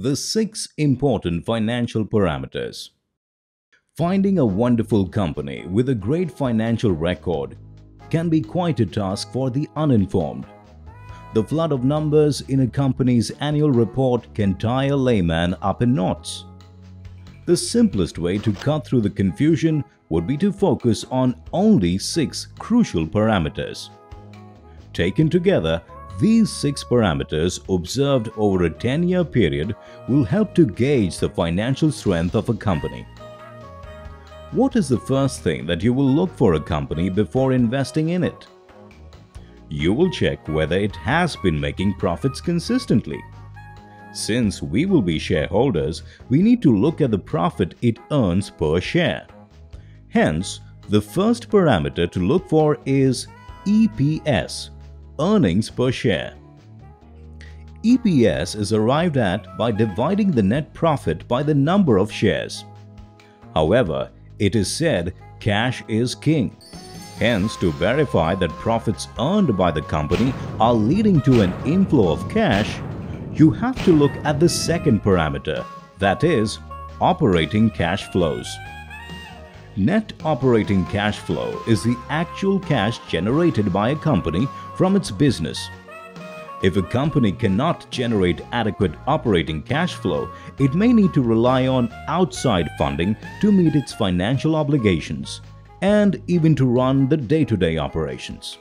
The 6 important financial parameters. Finding a wonderful company with a great financial record can be quite a task for the uninformed. The flood of numbers in a company's annual report can tie a layman up in knots. The simplest way to cut through the confusion would be to focus on only six crucial parameters. Taken together, these six parameters observed over a 10-year period will help to gauge the financial strength of a company. What is the first thing that you will look for a company before investing in it? You will check whether it has been making profits consistently. Since we will be shareholders, we need to look at the profit it earns per share. Hence, the first parameter to look for is EPS, earnings per share. EPS is arrived at by dividing the net profit by the number of shares. However, it is said cash is king. Hence, to verify that profits earned by the company are leading to an inflow of cash, you have to look at the second parameter, that is, operating cash flows. Net operating cash flow is the actual cash generated by a company from its business. If a company cannot generate adequate operating cash flow, it may need to rely on outside funding to meet its financial obligations and even to run the day-to-day -day operations.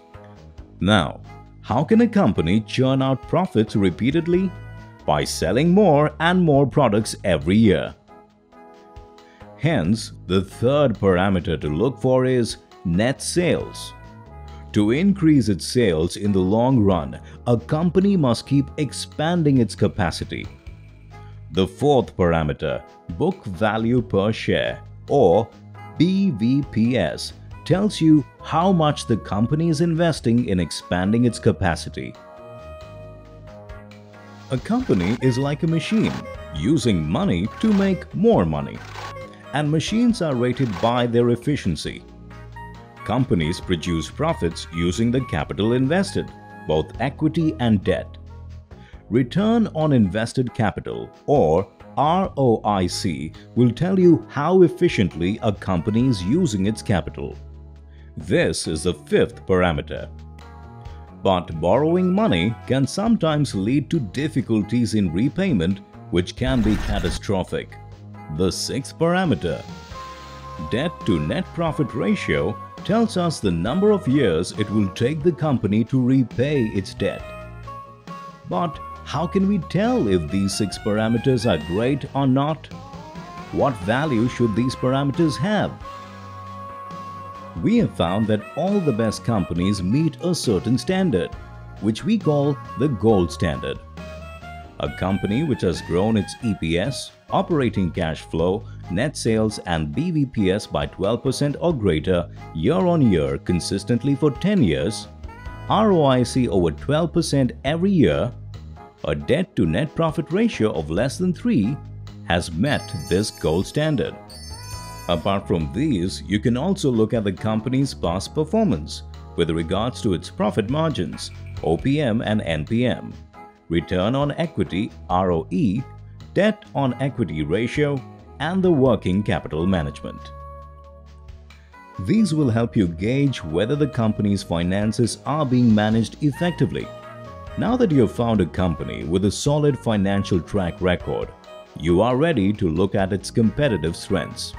Now, how can a company churn out profits repeatedly? By selling more and more products every year. Hence, the third parameter to look for is net sales. To increase its sales in the long run, a company must keep expanding its capacity. The fourth parameter, book value per share or BVPS, tells you how much the company is investing in expanding its capacity. A company is like a machine, using money to make more money and machines are rated by their efficiency. Companies produce profits using the capital invested, both equity and debt. Return on invested capital or ROIC will tell you how efficiently a company is using its capital. This is the fifth parameter. But borrowing money can sometimes lead to difficulties in repayment which can be catastrophic. The sixth parameter, debt to net profit ratio, tells us the number of years it will take the company to repay its debt. But how can we tell if these six parameters are great or not? What value should these parameters have? We have found that all the best companies meet a certain standard, which we call the gold standard. A company which has grown its EPS, operating cash flow, net sales and BVPS by 12% or greater year on year consistently for 10 years, ROIC over 12% every year, a debt to net profit ratio of less than 3 has met this gold standard. Apart from these, you can also look at the company's past performance with regards to its profit margins, OPM and NPM, return on equity ROE debt on equity ratio, and the working capital management. These will help you gauge whether the company's finances are being managed effectively. Now that you have found a company with a solid financial track record, you are ready to look at its competitive strengths.